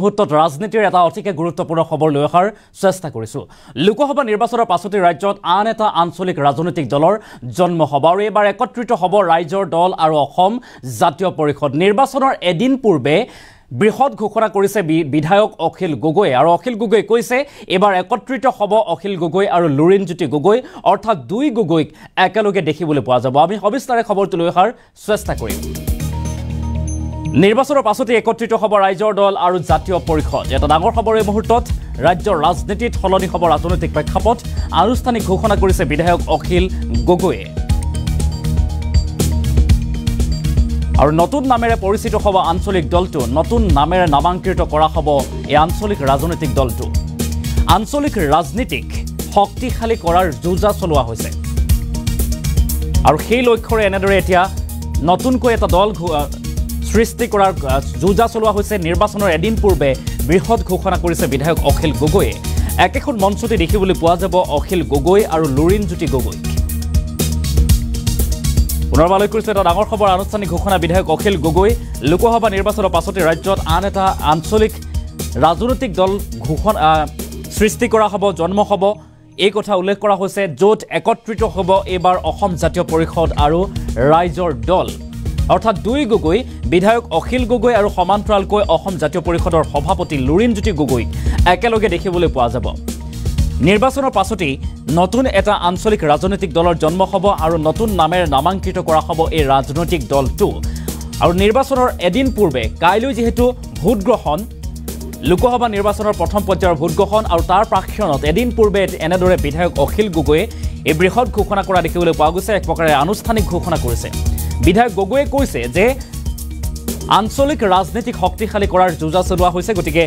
মুহূৰ্তত ৰাজনীতিৰ এটা অতিকে গুৰুত্বপূৰ্ণ খবৰ লৈ অহাৰ চেষ্টা কৰিছোঁ। লোকসভা নিৰ্বাচনৰ পাছতে ৰাজ্যত আন এটা আঞ্চলিক ৰাজনৈতিক দলৰ জন্ম হ'ব আৰু এইবাৰ একত্ৰিত হ'ব ৰাইজৰ দল আৰু অসম জাতীয় পৰিষদ। নিৰ্বাচনৰ এদিন পূৰ্বে বৃহৎ ঘোষণা কৰিছে বিধায়ক অখিল গগৈয়ে আৰু অখিল গগৈয়ে কৈছে এইবাৰ একত্ৰিত হ'ব অখিল গগৈ আৰু লুৰিণজ্যোতি গগৈ অৰ্থাৎ দুই গগৈক একেলগে দেখিবলৈ পোৱা যাব। আমি সবিস্তাৰে খবৰটো লৈ অহাৰ চেষ্টা কৰিম। নিৰ্বাচনৰ পাছতে একত্ৰিত হ'ব ৰাইজৰ দল আৰু জাতীয় পৰিষদ। এটা ডাঙৰ খবৰ এই মুহূৰ্তত ৰাজ্যৰ ৰাজনীতিত সলনি হ'ব ৰাজনৈতিক প্ৰেক্ষাপট। আনুষ্ঠানিক ঘোষণা কৰিছে বিধায়ক অখিল গগৈয়ে। আৰু নতুন নামেৰে পৰিচিত হ'ব আঞ্চলিক দলটো। নতুন নামেৰে নামাংকৃত কৰা হ'ব এই আঞ্চলিক ৰাজনৈতিক দলটো। আঞ্চলিক ৰাজনীতিক শক্তিশালী কৰাৰ যোজা চলোৱা হৈছে। আৰু সেই লক্ষ্যৰে এনেদৰে এতিয়া নতুনকৈ এটা দল সৃষ্টি কৰাৰ যোজা চলোৱা হৈছে নিৰ্বাচনৰ এদিন পূৰ্বে বৃহৎ ঘোষণা কৰিছে বিধায়ক অখিল গগৈয়ে। একেখন মঞ্চতে দেখিবলৈ পোৱা যাব অখিল গগৈ আৰু লুৰিণজ্যোতি গগৈক। পুনৰবাৰলৈ কৰিছে এটা ডাঙৰ খবৰ আনুষ্ঠানিক ঘোষণা বিধায়ক অখিল গগৈ। লোকসভা নিৰ্বাচনৰ পাছতে ৰাজ্যত আন এটা আঞ্চলিক ৰাজনৈতিক দল ঘোষণা সৃষ্টি কৰা হ'ব জন্ম হ'ব। এই কথা উল্লেখ কৰা হৈছে য'ত একত্ৰিত হ'ব এইবাৰ অসম জাতীয় পৰিষদ আৰু ৰাইজৰ দল। অৰ্থাৎ দুই গগৈ বিধায়ক অখিল গগৈ আৰু সমান্তৰালকৈ অসম জাতীয় পৰিষদৰ সভাপতি লুৰিণজ্যোতি গগৈক একেলগে দেখিবলৈ পোৱা যাব। নিৰ্বাচনৰ পাছতেই নতুন এটা আঞ্চলিক ৰাজনৈতিক দলৰ জন্ম হ'ব আৰু নতুন নামেৰে নামাংকৃত কৰা হ'ব এই ৰাজনৈতিক দলটো। আৰু নিৰ্বাচনৰ এদিন পূৰ্বে কাইলৈ যিহেতু ভোটগ্ৰহণ লোকসভা নিৰ্বাচনৰ প্ৰথম পৰ্যায়ৰ ভোটগ্ৰহণ আৰু তাৰ প্ৰাক্ষণত এদিন পূৰ্বে এনেদৰে বিধায়ক অখিল গগৈয়ে এই বৃহৎ ঘোষণা কৰা দেখিবলৈ পোৱা গৈছে এক প্ৰকাৰে আনুষ্ঠানিক ঘোষণা কৰিছে। বিধায়ক গগৈয়ে কৈছে যে আঞ্চলিক ৰাজনীতিক শক্তিশালী কৰাৰ যোজা চলোৱা হৈছে গতিকে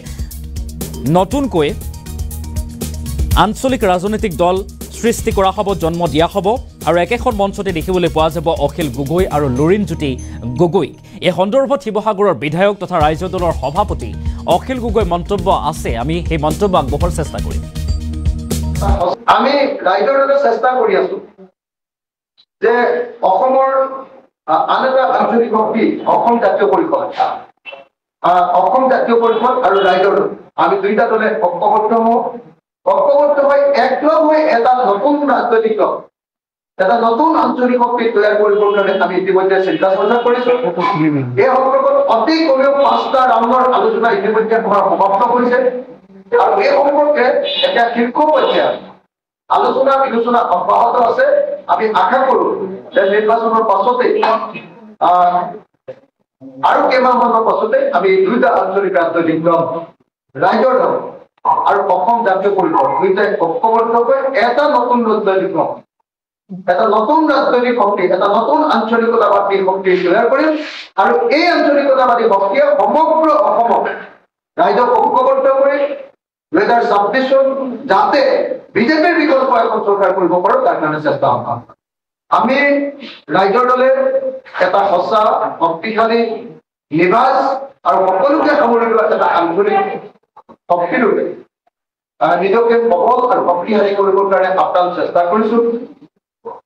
নতুনকৈ আঞ্চলিক ৰাজনৈতিক দল সৃষ্টি কৰা হ'ব জন্ম দিয়া হ'ব। আৰু একেখন মঞ্চতে দেখিবলৈ পোৱা যাব অখিল গগৈ আৰু লুৰিণজ্যোতি গগৈক। এই সন্দৰ্ভত শিৱসাগৰৰ বিধায়ক তথা ৰাইজৰ দলৰ সভাপতি অখিল গগৈ মন্তব্য আছে। আমি সেই মন্তব্য আগবঢ়োৱাৰ চেষ্টা কৰিম। আমি ৰাইজৰ চেষ্টা কৰি আছো যে অসমৰ এটা আঞ্চলিক শক্তি অসম জাতীয় পৰিষদ অসম জাতীয় পৰিষদ আৰু ৰাইজৰ। আমি দুইটা দলে ঐক্যবদ্ধ হওঁ। ঐক্যবদ্ধ হৈ একলগ হৈ এটা নতুন ৰাজনৈতিক এটা নতুন আঞ্চলিক শক্তি তৈয়াৰ কৰিবৰ কাৰণে আমি ইতিমধ্যে চিন্তা চৰ্চা কৰিছো। এই সন্দৰ্ভত অতি কমেও পাঁচটা ৰাউণ্ডৰ আলোচনা ইতিমধ্যে সমাপ্ত হৈছে। আৰু এই সম্পৰ্কে এতিয়া শীৰ্ষ পৰ্যায়ত আলোচনা বিলোচনা অব্যাহত আছে। আমি আশা কৰো যে নিৰ্বাচনৰ পাছতে আৰু কেইমাহমানৰ পাছতে আমি দুইটা আঞ্চলিক ৰাজনৈতিক দল ৰাইজৰ দল আৰু অসম জাতীয় পৰিষদ দুইটাই ঐক্যবদ্ধকৈ এটা নতুন ৰাজনৈতিক দল এটা নতুন ৰাজনৈতিক শক্তি এটা নতুন আঞ্চলিকতাবাদী শক্তি তৈয়াৰ কৰিম। আৰু এই আঞ্চলিকতাবাদী শক্তিয়ে সমগ্ৰ অসমক ৰাইজক ঐক্যবদ্ধ কৰি দুহেজাৰ ছাব্বিছত যাতে বিজেপিৰ বিকল্প এখন চৰকাৰ কৰিব পাৰো তাৰ কাৰণে চেষ্টা অব্যাহত আমি ৰাইজৰ দলে এটা সঁচা শক্তিশালী নিবাজ আৰু সকলোকে সামৰি লোৱা এটা আঞ্চলিক শক্তিৰূপে নিজকে সবল আৰু শক্তিশালী কৰিবৰ কাৰণে আপ্ৰাণ চেষ্টা কৰিছো।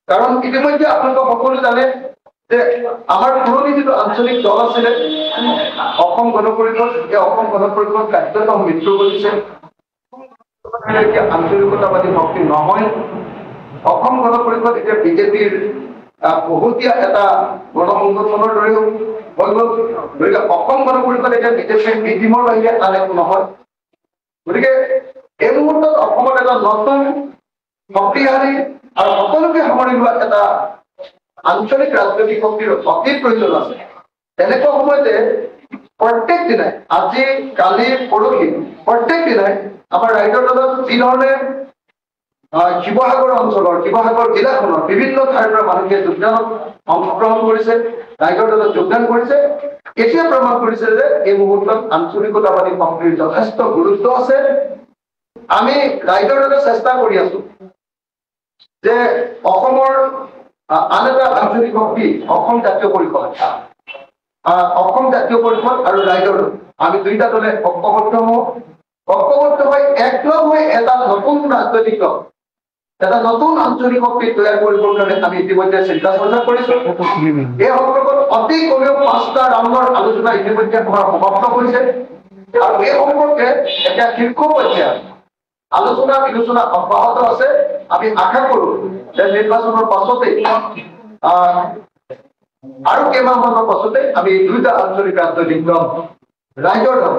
কাৰণ ইতিমধ্যে আপোনালোকে সকলো জানে যে আমাৰ পুৰণি যিটো আঞ্চলিক দল আছিলে অসম গণ পৰিষদ এই অসম গণ পৰিষদ কাৰ্যত মৃত্যু এতিয়া আঞ্চলিকতাবাদী শক্তি নহয়। অসম গণ পৰিষদ এতিয়া বিজেপিৰ বহুতীয়া এটা গণ সংগঠনৰ দৰেও হৈ গ'ল। গতিকে অসম গণ পৰিষদ এতিয়া বিজেপিৰ বিধিমৰ বাহিৰে আন একো নহয়। গতিকে এই মুহূৰ্তত অসমত এটা নতুন শক্তিশালী আৰু সকলোকে সামৰি লোৱা এটা আঞ্চলিক ৰাজনৈতিক শক্তিৰ অতি প্ৰয়োজন আছে। তেনেকুৱা সময়তে প্ৰত্যেক দিনাই আজি কালি পৰহি প্ৰত্যেক দিনাই আমাৰ ৰাইজৰ দলত যি ধৰণে শিৱসাগৰ অঞ্চলৰ শিৱসাগৰ জিলাখনৰ বিভিন্ন ঠাইৰ পৰা মানুহে যোগদানত অংশগ্ৰহণ কৰিছে ৰাইজৰ দলত যোগদান কৰিছে এতিয়া প্ৰমাণ কৰিছে যে এই মুহূৰ্তত আঞ্চলিকতাবাদী শক্তিৰ যথেষ্ট গুৰুত্ব আছে আমি ৰাইজৰ দলে চেষ্টা কৰি আছো যে অসমৰ আন এটা আঞ্চলিক শক্তি অসম জাতীয় পৰিষদ অসম জাতীয় পৰিষদ আৰু ৰাইজৰ। আমি দুইটা দলে ঐক্যবদ্ধ হওঁ ঐক্যবদ্ধ হৈ একলগ হৈ এটা নতুন ৰাজনৈতিক দল এটা নতুন আঞ্চলিক শক্তি তৈয়াৰ কৰিবৰ কাৰণে আমি ইতিমধ্যে চিন্তা চৰ্চা কৰিছো। এই সন্দৰ্ভত অতি কমেও পাঁচটা ৰাউণ্ডৰ আলোচনা ইতিমধ্যে সমাপ্ত হৈছে। আৰু এই সম্পৰ্কে এতিয়া শীৰ্ষ পৰ্যায়ত আলোচনা বিলোচনা অব্যাহত আছে। আমি আশা কৰো যে নিৰ্বাচনৰ পাছতেই আৰু কেইমাহমানৰ পাছতে আমি দুয়োটা আঞ্চলিক ৰাজনৈতিক দল ৰাইজৰ দল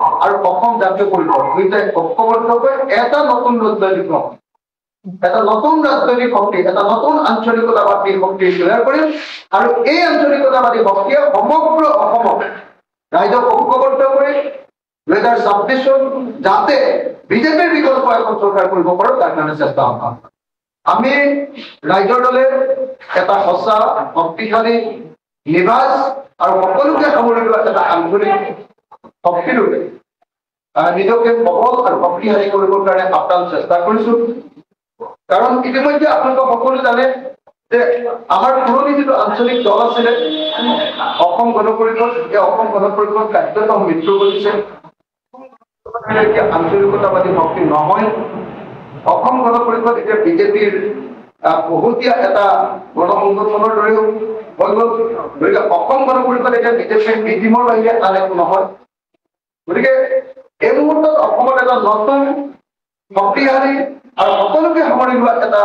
আৰু অসম জাতীয় পৰিষদ দুয়োটাই ঐক্যবদ্ধকৈ এটা নতুন ৰাজনৈতিক দল এটা নতুন ৰাজনৈতিক শক্তি এটা নতুন আঞ্চলিকতাবাদী শক্তি তৈয়াৰ কৰিম আৰু এই আঞ্চলিকতাবাদী শক্তিয়ে সমগ্ৰ অসমক ৰাইজক ঐক্যবদ্ধ কৰি দুহেজাৰ ছাব্বিছত যাতে বিজেপিৰ বিকল্প এখন চৰকাৰ কৰিব পাৰো তাৰ কাৰণে চেষ্টা অব্যাহত আমি ৰাইজৰ দলে এটা সঁচা শক্তিশালী নিবাজ আৰু সকলোকে সামৰি লোৱা এটা আঞ্চলিক শক্তিৰূপে আহ, নিজকে সবল আৰু শক্তিশালী কৰিবৰ কাৰণে আপ্ৰাণ চেষ্টা কৰিছো। কাৰণ ইতিমধ্যে আপোনালোকে সকলো জানে যে আমাৰ পুৰণি যিটো আঞ্চলিক দল আছিলে অসম গণ পৰিষদ এই অসম গণ পৰিষদ কাৰ্যতঃ মৃত্যু কৰিছে আঞ্চলিকতাবাদী শক্তি নহয়। অসম গণ পৰিষদ এতিয়া বিজেপিৰ বহুতীয়া এটা গণ সংগঠনৰ দৰেও হৈ গ'ল। গতিকে অসম গণ পৰিষদ এতিয়া বিজেপিৰ বিধিমৰ বাহিৰে আন একো নহয়। গতিকে এই মুহূৰ্তত অসমত এটা নতুন শক্তিশালী আৰু সকলোকে সামৰি লোৱা এটা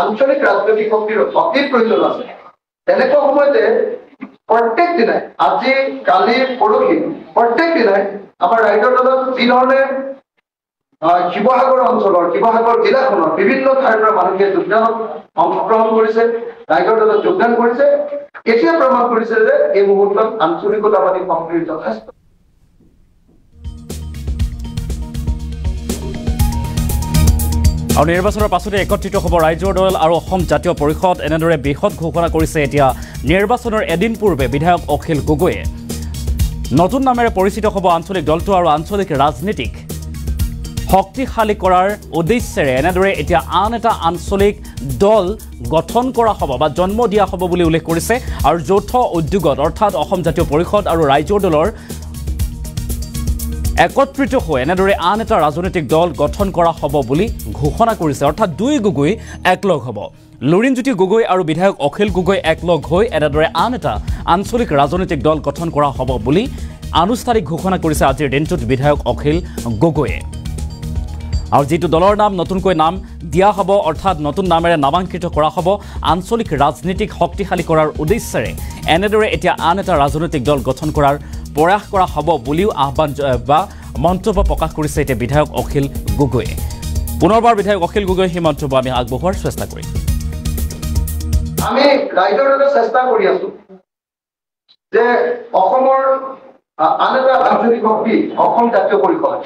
আঞ্চলিক ৰাজনৈতিক শক্তিৰ অতি প্ৰয়োজন আছে। তেনেকুৱা সময়তে প্ৰত্যেক দিনাই আজি কালি পৰহি প্ৰত্যেক দিনাই আমাৰ ৰাইজৰ দলত যি ধৰণে শিৱসাগৰ অঞ্চলৰ শিৱসাগৰ জিলাখনৰ বিভিন্ন ঠাইৰ পৰা মানুহে যোগদানত অংশগ্ৰহণ কৰিছে ৰাইজৰ দলত যোগদান কৰিছে। এতিয়া প্ৰমাণ কৰিছে যে এই মুহূৰ্তত আঞ্চলিকতাবাদী শক্তিৰ যথেষ্ট আৰু নিৰ্বাচনৰ পাছতে একত্ৰিত হ'ব ৰাইজৰ দল আৰু অসম জাতীয় পৰিষদ। এনেদৰে বৃহৎ ঘোষণা কৰিছে এতিয়া নিৰ্বাচনৰ এদিন পূৰ্বে বিধায়ক অখিল গগৈয়ে। নতুন নামেৰে পৰিচিত হ'ব আঞ্চলিক দলটো আৰু আঞ্চলিক ৰাজনীতিক শক্তিশালী কৰাৰ উদ্দেশ্যেৰে এনেদৰে এতিয়া আন এটা আঞ্চলিক দল গঠন কৰা হ'ব বা জন্ম দিয়া হ'ব বুলি উল্লেখ কৰিছে। আৰু যৌথ উদ্যোগত অৰ্থাৎ অসম জাতীয় পৰিষদ আৰু ৰাইজৰ দলৰ একত্ৰিত হৈ এনেদৰে আন এটা ৰাজনৈতিক দল গঠন কৰা হ'ব বুলি ঘোষণা কৰিছে। অৰ্থাৎ দুই গগৈ একলগ হ'ব। লুৰিণজ্যোতি গগৈ আৰু বিধায়ক অখিল গগৈ একলগ হৈ এনেদৰে আন এটা আঞ্চলিক ৰাজনৈতিক দল গঠন কৰা হ'ব বুলি আনুষ্ঠানিক ঘোষণা কৰিছে আজিৰ দিনটোত বিধায়ক অখিল গগৈয়ে। আৰু যিটো দলৰ নাম নতুনকৈ নাম দিয়া হ'ব অৰ্থাৎ নতুন নামেৰে নামাংকিত কৰা হ'ব আঞ্চলিক ৰাজনীতিক শক্তিশালী কৰাৰ উদ্দেশ্যেৰে এনেদৰে এতিয়া আন এটা ৰাজনৈতিক দল গঠন কৰাৰ প্ৰয়াস কৰা হ'ব বুলিও আহ্বান বা মন্তব্য প্ৰকাশ কৰিছে এতিয়া বিধায়ক অখিল গগৈয়ে। পুনৰবাৰ বিধায়ক অখিল গগৈ সেই মন্তব্য আমি আগবঢ়োৱাৰ চেষ্টা কৰিম। আমি ৰাইজৰ দলে চেষ্টা কৰি আছো যে অসমৰ আন এটা আঞ্চলিক শক্তি অসম জাতীয় পৰিষদ।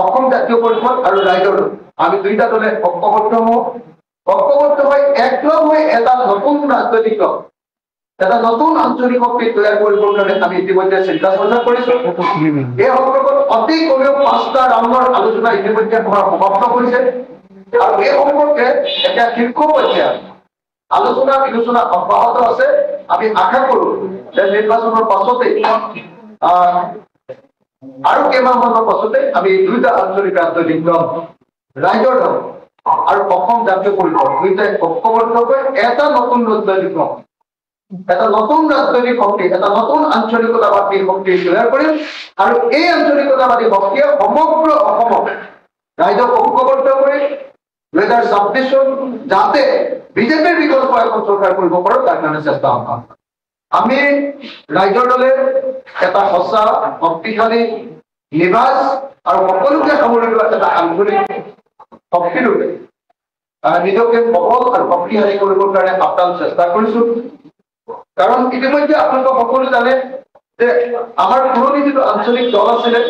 অসম জাতীয় পৰিষদ আৰু ৰাইজৰ আমি দুইটা দলে ঐক্যবদ্ধ হওঁ। ঐক্যবদ্ধ হৈ একলগ হৈ এটা নতুন ৰাজনৈতিক দল এটা নতুন আঞ্চলিক শক্তি তৈয়াৰ কৰিবৰ কাৰণে আমি ইতিমধ্যে চিন্তা চৰ্চা কৰিছো। এই সন্দৰ্ভত অতি কমেও পাঁচটা ৰাউণ্ডৰ আলোচনা ইতিমধ্যে সমাপ্ত কৰিছে আৰু এই সম্পৰ্কে এতিয়া শীৰ্ষ পৰ্যায়ত আলোচনা, বিলোচনা অব্যাহত আছে। আমি আশা কৰো যে নিৰ্বাচনৰ পাছতেই আৰু কেইমাহমানৰ পাছতে আমি দুয়োটা আঞ্চলিক ৰাজনৈতিক দল ৰাইজৰ দল আৰু অসম জাতীয় পৰিষদ দুয়োটাই ঐক্যবদ্ধকৈ এটা নতুন ৰাজনৈতিক দল এটা নতুন ৰাজনৈতিক শক্তি এটা নতুন আঞ্চলিকতাবাদী শক্তি তৈয়াৰ কৰিম আৰু এই আঞ্চলিকতাবাদী শক্তিয়ে সমগ্ৰ অসমক ৰাইজক ঐক্যবদ্ধ কৰি দুহেজাৰ ছাব্বিছত যাতে বিজেপিৰ বিকল্প এখন চৰকাৰ কৰিব পাৰো তাৰ কাৰণে চেষ্টা অব্যাহত আমি ৰাইজৰ দলে এটা সঁচা শক্তিশালী নিবাজ আৰু সকলোকে সামৰি লোৱা এটা আঞ্চলিক শক্তিৰূপে নিজকে সবল আৰু শক্তিশালী কৰিবৰ কাৰণে আপ্ৰাণ চেষ্টা কৰিছো। কাৰণ ইতিমধ্যে আপোনালোকে সকলো জানে যে আমাৰ পুৰণি যিটো আঞ্চলিক দল আছিলে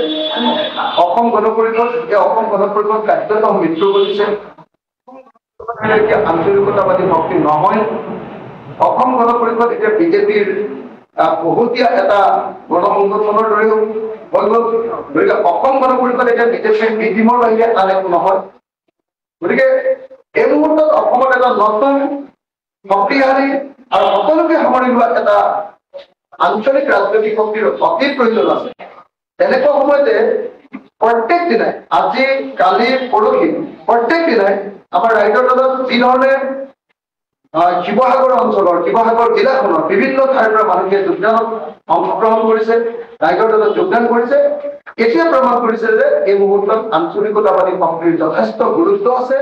অসম গণ পৰিষদ এই অসম গণ পৰিষদ কাৰ্যতঃ মৃত্যু এতিয়া আঞ্চলিকতাবাদী শক্তি নহয়। অসম গণ পৰিষদ এতিয়া বিজেপিৰ বহুতীয়া এটা গণ দৰেও হৈ গ'ল। গতিকে অসম গণ পৰিষদ এতিয়া বিজেপিৰ বিধিমৰ বাহিৰে আন একো নহয়। গতিকে এই মুহূৰ্তত অসমত এটা নতুন শক্তিশালী আৰু সকলোকে সামৰি লোৱা এটা আঞ্চলিক ৰাজনৈতিক শক্তিৰ অতি প্ৰয়োজন আছে। তেনেকুৱা সময়তে প্ৰত্যেক দিনাই আজি কালি পৰহি প্ৰত্যেক দিনাই আমাৰ ৰাইজৰ দলত যি ধৰণে আহ, শিৱসাগৰ অঞ্চলৰ শিৱসাগৰ জিলাখনৰ বিভিন্ন ঠাইৰ পৰা মানুহে যোগদানত অংশগ্ৰহণ কৰিছে ৰাইজৰ দলত যোগদান কৰিছে। এতিয়া প্ৰমাণ কৰিছে যে এই মুহূৰ্তত আঞ্চলিকতাবাদী শক্তিৰ যথেষ্ট গুৰুত্ব আছে।